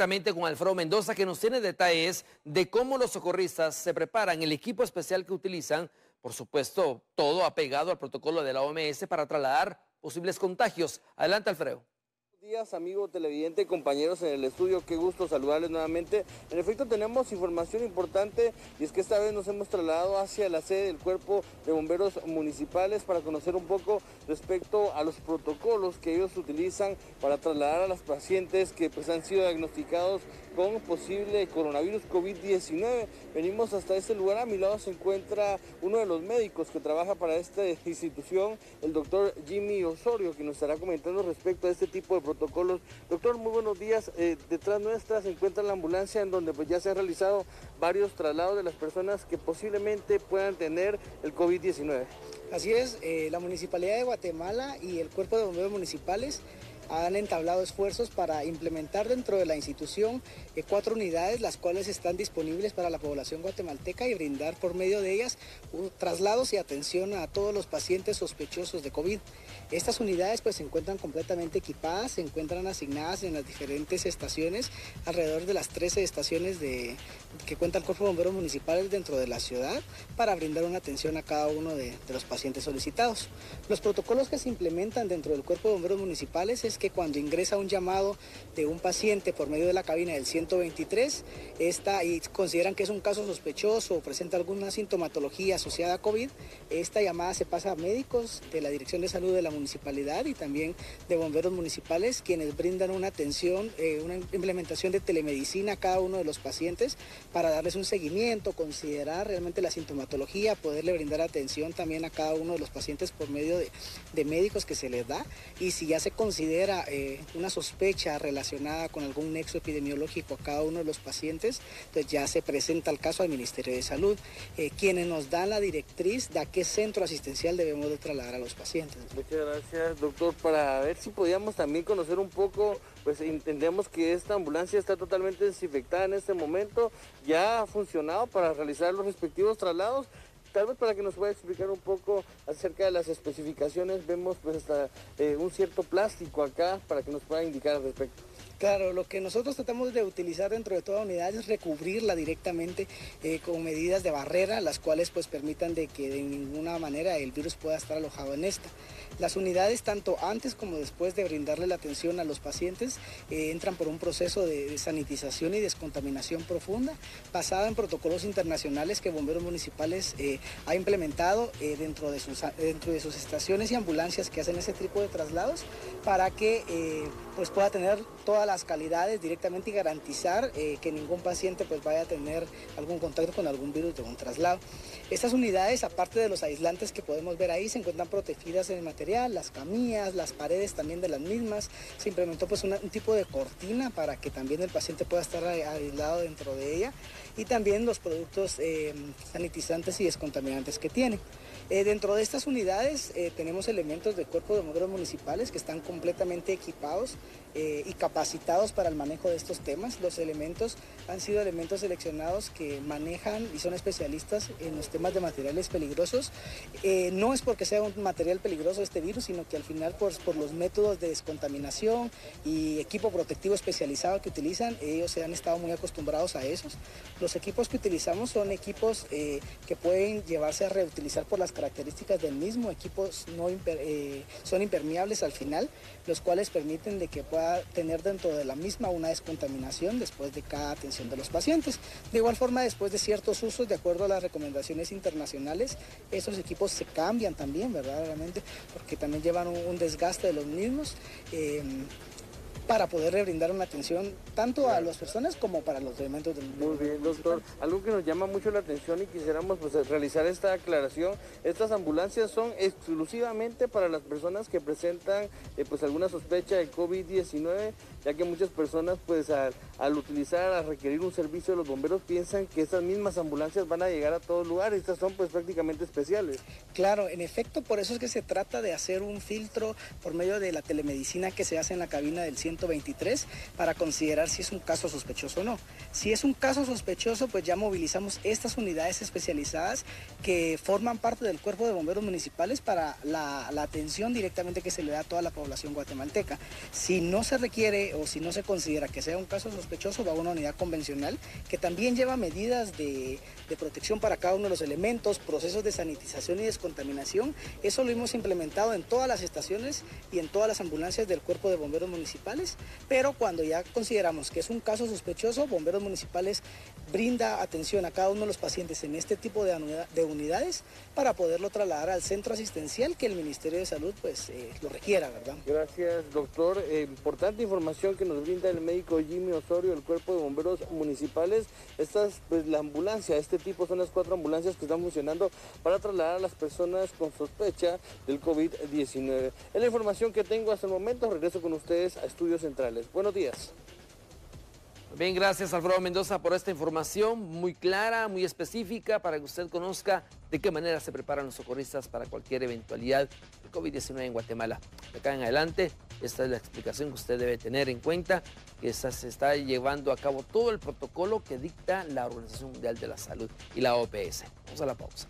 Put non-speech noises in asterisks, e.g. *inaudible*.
directamente con Alfredo Mendoza que nos tiene detalles de cómo los socorristas se preparan, el equipo especial que utilizan, por supuesto, todo apegado al protocolo de la OMS para trasladar posibles contagios. Adelante, Alfredo días, amigo televidente, compañeros en el estudio. Qué gusto saludarles nuevamente. En efecto, tenemos información importante y es que esta vez nos hemos trasladado hacia la sede del Cuerpo de Bomberos Municipales para conocer un poco respecto a los protocolos que ellos utilizan para trasladar a los pacientes que pues, han sido diagnosticados con posible coronavirus COVID-19. Venimos hasta este lugar. A mi lado se encuentra uno de los médicos que trabaja para esta *laughs* institución, el doctor Jimmy Osorio, que nos estará comentando respecto a este tipo de protocolos. Doctor, muy buenos días. Eh, detrás nuestra se encuentra la ambulancia en donde pues, ya se han realizado varios traslados de las personas que posiblemente puedan tener el COVID-19. Así es, eh, la Municipalidad de Guatemala y el Cuerpo de Bomberos Municipales han entablado esfuerzos para implementar dentro de la institución eh, cuatro unidades, las cuales están disponibles para la población guatemalteca y brindar por medio de ellas traslados y atención a todos los pacientes sospechosos de COVID. Estas unidades pues se encuentran completamente equipadas, se encuentran asignadas en las diferentes estaciones, alrededor de las 13 estaciones de, que cuenta el Cuerpo de Bomberos Municipales dentro de la ciudad para brindar una atención a cada uno de, de los pacientes solicitados. Los protocolos que se implementan dentro del Cuerpo de Bomberos Municipales es que cuando ingresa un llamado de un paciente por medio de la cabina del 123 esta, y consideran que es un caso sospechoso o presenta alguna sintomatología asociada a COVID, esta llamada se pasa a médicos de la Dirección de Salud de la municipalidad y también de bomberos municipales, quienes brindan una atención, eh, una implementación de telemedicina a cada uno de los pacientes para darles un seguimiento, considerar realmente la sintomatología, poderle brindar atención también a cada uno de los pacientes por medio de, de médicos que se les da. Y si ya se considera eh, una sospecha relacionada con algún nexo epidemiológico a cada uno de los pacientes, entonces ya se presenta el caso al Ministerio de Salud, eh, quienes nos dan la directriz de a qué centro asistencial debemos de trasladar a los pacientes. Muchas gracias, doctor. Para ver si podíamos también conocer un poco, pues entendemos que esta ambulancia está totalmente desinfectada en este momento, ya ha funcionado para realizar los respectivos traslados tal vez para que nos pueda explicar un poco acerca de las especificaciones, vemos pues hasta eh, un cierto plástico acá para que nos pueda indicar al respecto. Claro, lo que nosotros tratamos de utilizar dentro de toda unidad es recubrirla directamente eh, con medidas de barrera, las cuales pues permitan de que de ninguna manera el virus pueda estar alojado en esta. Las unidades, tanto antes como después de brindarle la atención a los pacientes, eh, entran por un proceso de, sanitización y descontaminación profunda, basada en protocolos internacionales que Bomberos Municipales eh, ha implementado dentro, de sus, dentro de sus estaciones y ambulancias que hacen ese tipo de traslados, para que pues pueda tener todas las calidades directamente y garantizar eh, que ningún paciente pues vaya a tener algún contacto con algún virus de un traslado. Estas unidades, aparte de los aislantes que podemos ver ahí, se encuentran protegidas en el material, las camillas, las paredes también de las mismas. Se implementó pues un tipo de cortina para que también el paciente pueda estar aislado dentro de ella y también los productos eh, sanitizantes y descontaminantes que tiene. Eh, dentro de estas unidades eh, tenemos elementos del cuerpo de bomberos municipales que están completamente equipados eh, y capacitados para el manejo de estos temas. Los elementos han sido elementos seleccionados que manejan y son especialistas en los temas de materiales peligrosos. no es porque sea un material peligroso este virus, sino que al final por, por los métodos de descontaminación y equipo protectivo especializado que utilizan, ellos se han estado muy acostumbrados a esos. Los equipos que utilizamos son equipos que pueden llevarse a reutilizar por las características del mismo, equipos no eh, son impermeables al final, los cuales permiten de que pueda tener dentro de la misma una descontaminación después de cada atención de los pacientes. De igual forma, después de ciertos usos, de acuerdo a las recomendaciones internacionales, esos equipos se cambian también, verdaderamente, porque también llevan un, desgaste de los mismos. Eh, para poder brindar una atención tanto a las personas como para los elementos del Muy bien, doctor. Algo que nos llama mucho la atención y quisiéramos pues, realizar esta aclaración, estas ambulancias son exclusivamente para las personas que presentan eh, pues alguna sospecha de COVID-19, ya que muchas personas pues al, al, utilizar, a requerir un servicio de los bomberos piensan que estas mismas ambulancias van a llegar a todos lugares, estas son pues prácticamente especiales. Claro, en efecto, por eso es que se trata de hacer un filtro por medio de la telemedicina que se hace en la cabina del 100 123 para considerar si es un caso sospechoso o no. Si es un caso sospechoso, pues ya movilizamos estas unidades especializadas que forman parte del cuerpo de bomberos municipales para la, atención directamente que se le da a toda la población guatemalteca. Si no se requiere o si no se considera que sea un caso sospechoso, va a una unidad convencional que también lleva medidas de, de protección para cada uno de los elementos, procesos de sanitización y descontaminación. Eso lo hemos implementado en todas las estaciones y en todas las ambulancias del cuerpo de bomberos municipales, pero cuando ya consideramos que es un caso sospechoso, bomberos municipales brinda atención a cada uno de los pacientes en este tipo de, unidades para poderlo trasladar al centro asistencial que el Ministerio de Salud pues eh, lo requiera, ¿verdad? Gracias, doctor. Eh, importante información que nos brinda el médico Jimmy Osorio del Cuerpo de Bomberos Municipales. Esta es pues, la ambulancia, este tipo son las cuatro ambulancias que están funcionando para trasladar a las personas con sospecha del COVID-19. Es la información que tengo hasta el momento. Regreso con ustedes a Estudios Centrales. Buenos días. Bien, gracias Alfredo Mendoza por esta información muy clara, muy específica, para que usted conozca de qué manera se preparan los socorristas para cualquier eventualidad de COVID-19 en Guatemala. De acá en adelante, esta es la explicación que usted debe tener en cuenta, que se está llevando a cabo todo el protocolo que dicta la Organización Mundial de la Salud y la OPS. Vamos a la pausa.